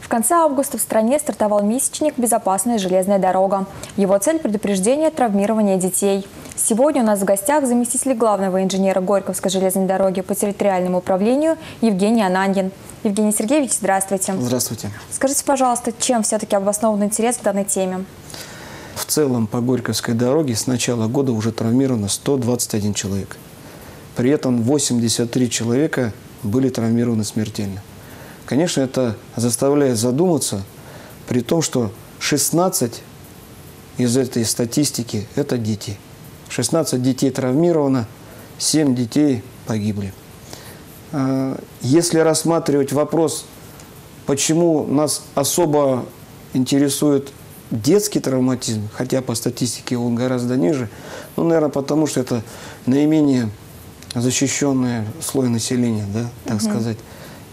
В конце августа в стране стартовал месячник «Безопасная железная дорога». Его цель – предупреждение травмирования детей. Сегодня у нас в гостях заместитель главного инженера Горьковской железной дороги по территориальному управлению Евгений Ананьин. Евгений Сергеевич, здравствуйте. Здравствуйте. Скажите, пожалуйста, чем все-таки обоснован интерес к данной теме? В целом по Горьковской дороге с начала года уже травмировано 121 человек. При этом 83 человека были травмированы смертельно. Конечно, это заставляет задуматься, при том, что 16 из этой статистики – это дети. 16 детей травмировано, 7 детей погибли. А, если рассматривать вопрос, почему нас особо интересует детский травматизм, хотя по статистике он гораздо ниже, ну, наверное, потому что это наименее защищенный слой населения, да, так угу. сказать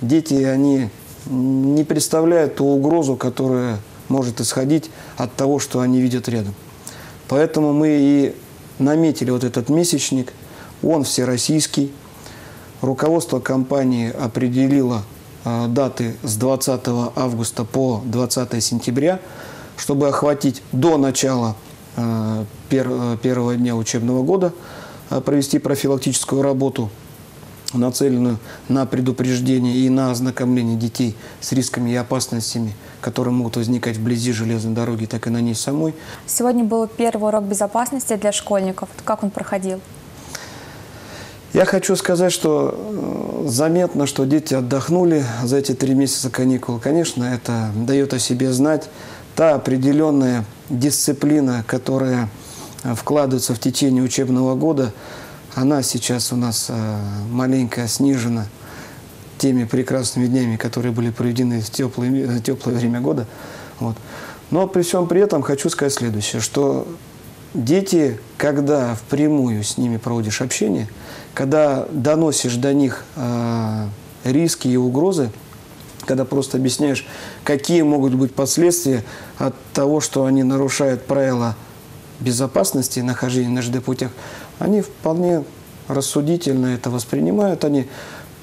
дети, они не представляют ту угрозу, которая может исходить от того, что они видят рядом. Поэтому мы и наметили вот этот месячник, он всероссийский. Руководство компании определило э, даты с 20 августа по 20 сентября, чтобы охватить до начала э, э, первого дня учебного года, э, провести профилактическую работу – нацеленную на предупреждение и на ознакомление детей с рисками и опасностями, которые могут возникать вблизи железной дороги, так и на ней самой. Сегодня был первый урок безопасности для школьников. Как он проходил? Я хочу сказать, что заметно, что дети отдохнули за эти три месяца каникул. Конечно, это дает о себе знать. Та определенная дисциплина, которая э, вкладывается в течение учебного года – она сейчас у нас э, маленько снижена теми прекрасными днями, которые были проведены в теплое, теплое время года. Вот. Но при всем при этом хочу сказать следующее, что дети, когда впрямую с ними проводишь общение, когда доносишь до них э, риски и угрозы, когда просто объясняешь, какие могут быть последствия от того, что они нарушают правила безопасности нахождения на ЖД-путях, они вполне рассудительно это воспринимают, они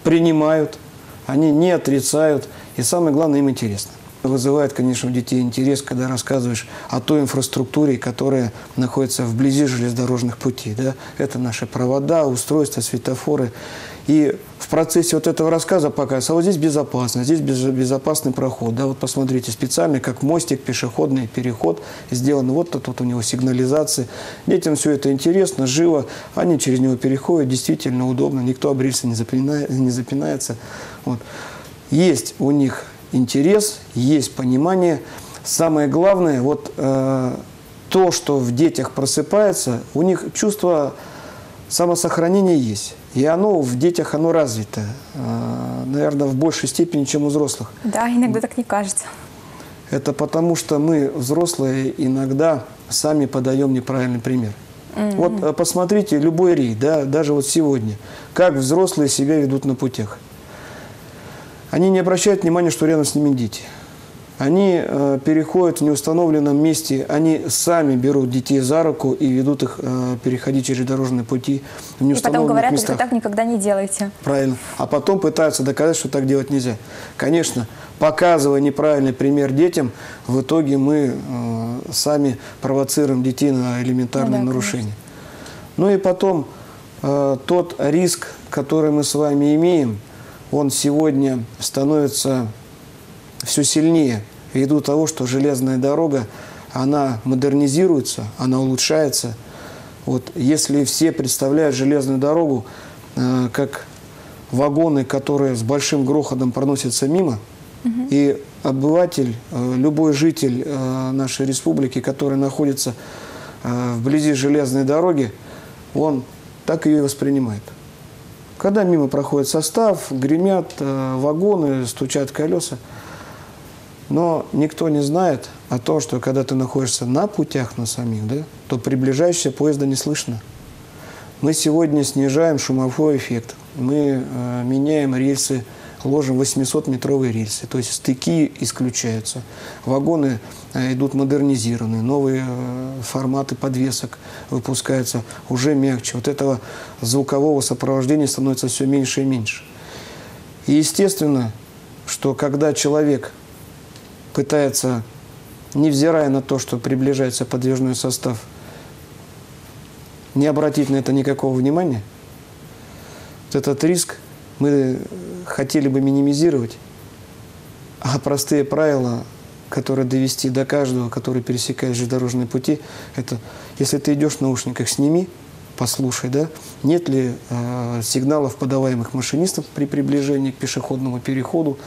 принимают, они не отрицают, и самое главное, им интересно. Вызывает, конечно, у детей интерес, когда рассказываешь о той инфраструктуре, которая находится вблизи железнодорожных путей. Да? Это наши провода, устройства, светофоры. И в процессе вот этого рассказа показывается, а вот здесь безопасно, здесь безопасный проход. Да, вот посмотрите, специальный, как мостик, пешеходный переход сделан. Вот тут вот у него сигнализация. Детям все это интересно, живо. Они через него переходят, действительно удобно. Никто об рельсы не запинается. Вот. Есть у них интерес, есть понимание. Самое главное, вот э, то, что в детях просыпается, у них чувство самосохранения есть. И оно в детях оно развито, а, наверное, в большей степени, чем у взрослых. Да, иногда так не кажется. Это потому, что мы, взрослые, иногда сами подаем неправильный пример. Mm-hmm. Вот а, посмотрите, любой рейд, да, даже вот сегодня, как взрослые себя ведут на путях. Они не обращают внимания, что рядом с ними дети – они э, переходят в неустановленном месте, они сами берут детей за руку и ведут их э, переходить через дорожные пути в неустановленных И потом говорят, местах. что так никогда не делайте. Правильно. А потом пытаются доказать, что так делать нельзя. Конечно, показывая неправильный пример детям, в итоге мы э, сами провоцируем детей на элементарные ну, да, нарушения. Конечно. Ну и потом э, тот риск, который мы с вами имеем, он сегодня становится все сильнее ввиду того, что железная дорога, она модернизируется, она улучшается. Вот если все представляют железную дорогу э, как вагоны, которые с большим грохотом проносятся мимо, угу. и обыватель, э, любой житель э, нашей республики, который находится э, вблизи железной дороги, он так ее и воспринимает. Когда мимо проходит состав, гремят э, вагоны, стучат колеса – но никто не знает о том, что когда ты находишься на путях на самих, да, то приближающегося поезда не слышно. Мы сегодня снижаем шумовой эффект. Мы э, меняем рельсы ложим 800-метровые рельсы, то есть стыки исключаются. Вагоны э, идут модернизированные, новые э, форматы подвесок выпускаются уже мягче. Вот этого звукового сопровождения становится все меньше и меньше. И естественно, что когда человек пытается, невзирая на то, что приближается подвижной состав, не обратить на это никакого внимания, вот этот риск мы хотели бы минимизировать, а простые правила, которые довести до каждого, который пересекает железнодорожные пути, это если ты идешь в наушниках, сними, послушай, да, нет ли э, сигналов, подаваемых машинистам при приближении к пешеходному переходу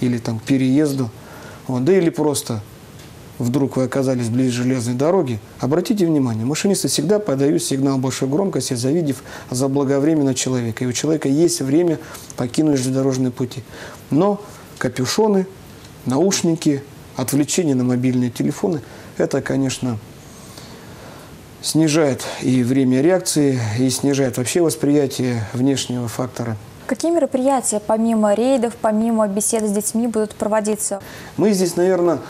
или там переезду, вот, да или просто вдруг вы оказались ближе железной дороги, обратите внимание, машинисты всегда подают сигнал большой громкости, завидев заблаговременно человека. И у человека есть время покинуть железнодорожные пути. Но капюшоны, наушники, отвлечение на мобильные телефоны – это, конечно, снижает и время реакции, и снижает вообще восприятие внешнего фактора. Какие мероприятия, помимо рейдов, помимо бесед с детьми, будут проводиться? Мы здесь, наверное,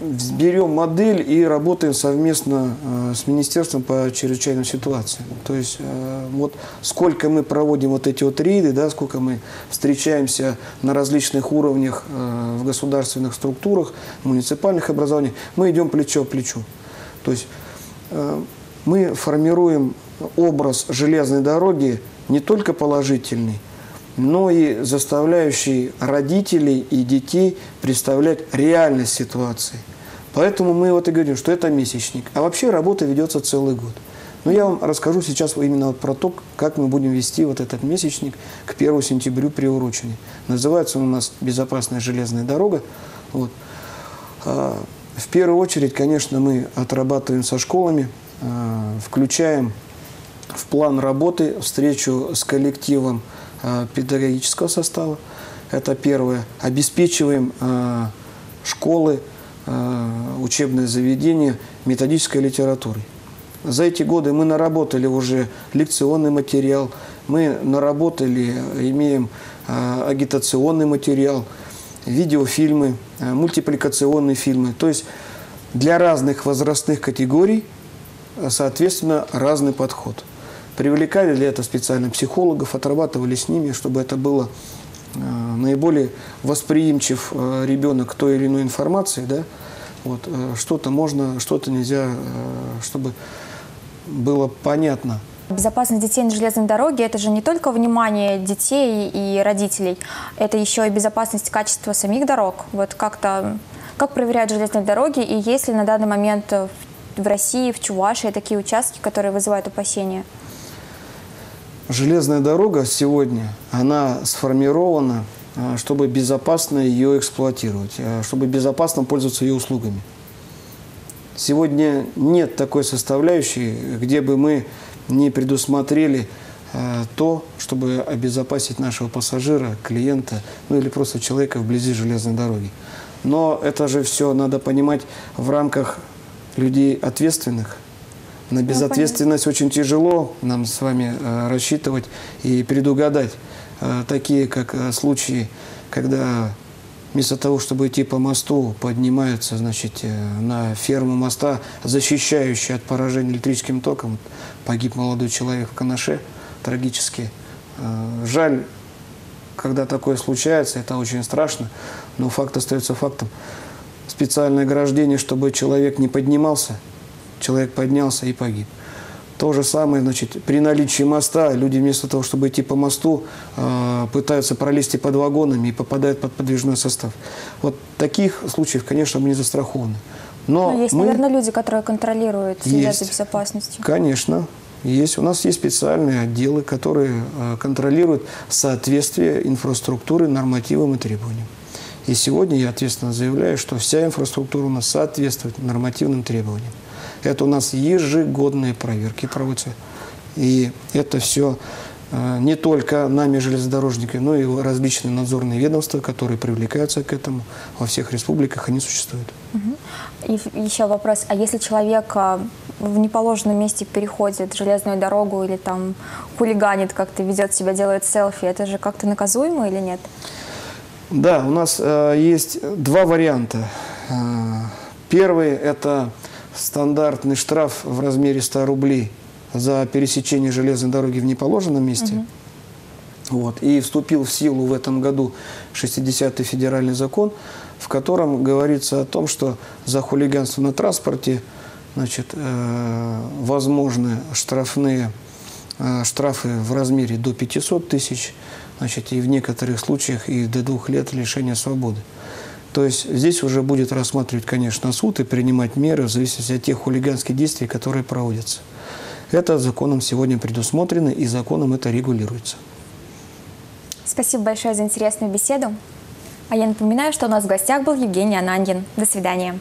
берем модель и работаем совместно э, с Министерством по чрезвычайным ситуациям. То есть э, вот сколько мы проводим вот эти вот рейды, да, сколько мы встречаемся на различных уровнях в государственных структурах, муниципальных образованиях, мы идем плечо к плечу. То есть мы формируем образ железной дороги не только положительный, но и заставляющий родителей и детей представлять реальность ситуации. Поэтому мы вот и говорим, что это месячник. А вообще работа ведется целый год. Но я вам расскажу сейчас именно про то, как мы будем вести вот этот месячник к 1 сентябрю приуроченный. Называется он у нас «Безопасная железная дорога». Вот. А, в первую очередь, конечно, мы отрабатываем со школами, а, включаем в план работы встречу с коллективом педагогического состава. Это первое. Обеспечиваем э, школы, э, учебные заведения методической литературой. За эти годы мы наработали уже лекционный материал, мы наработали, имеем агитационный материал, видеофильмы, мультипликационные фильмы. То есть для разных возрастных категорий, соответственно, разный подход. Привлекали для этого специально психологов, отрабатывали с ними, чтобы это было э, наиболее восприимчив э, ребенок к той или иной информации, да, вот, э, что-то можно, что-то нельзя, чтобы было понятно. Безопасность детей на железной дороге – это же не только внимание детей и родителей, это еще и безопасность качества самих дорог. Вот как-то, как проверяют железные дороги, и есть ли на данный момент в России, в Чувашии такие участки, которые вызывают опасения? Железная дорога сегодня, она сформирована, а, чтобы безопасно ее эксплуатировать, а, чтобы безопасно пользоваться ее услугами. Сегодня нет такой составляющей, где бы мы не предусмотрели а, то, чтобы обезопасить нашего пассажира, клиента, ну или просто человека вблизи железной дороги. Но это же все надо понимать в рамках людей ответственных, на ну, безответственность ну, очень тяжело нам с вами э, рассчитывать и предугадать э, такие, как э, случаи, когда вместо того, чтобы идти по мосту, поднимаются, значит, на ферму моста, защищающие от поражения электрическим током. Погиб молодой человек в Канаше, трагически. Жаль, когда такое случается, это очень страшно, но факт остается фактом. Специальное ограждение, чтобы человек не поднимался – человек поднялся и погиб. То же самое, значит, при наличии моста люди вместо того, чтобы идти по мосту, э, пытаются пролезть под вагонами и попадают под подвижной состав. Вот таких случаев, конечно, мы не застрахованы. Но, Но есть, мы... наверное, люди, которые контролируют, следят за безопасностью. Конечно. Есть. У нас есть специальные отделы, которые э, контролируют соответствие инфраструктуры нормативам и требованиям. И сегодня я ответственно заявляю, что вся инфраструктура у нас соответствует нормативным требованиям. Это у нас ежегодные проверки проводятся. И это все э, не только нами, железнодорожники, но и различные надзорные ведомства, которые привлекаются к этому. Во всех республиках они существуют. И еще вопрос. А если человек э, в неположенном месте переходит железную дорогу или там хулиганит, как-то ведет себя, делает селфи, это же как-то наказуемо или нет? Да, у нас э, есть два варианта. Э, первый – это стандартный штраф в размере 100 рублей за пересечение железной дороги в неположенном месте. Угу. Вот. И вступил в силу в этом году 60-й федеральный закон, в котором говорится о том, что за хулиганство на транспорте значит, э, возможны штрафные э, штрафы в размере до 500 тысяч, значит, и в некоторых случаях и до двух лет лишения свободы. То есть здесь уже будет рассматривать, конечно, суд и принимать меры в зависимости от тех хулиганских действий, которые проводятся. Это законом сегодня предусмотрено, и законом это регулируется. Спасибо большое за интересную беседу. А я напоминаю, что у нас в гостях был Евгений Анандин. До свидания.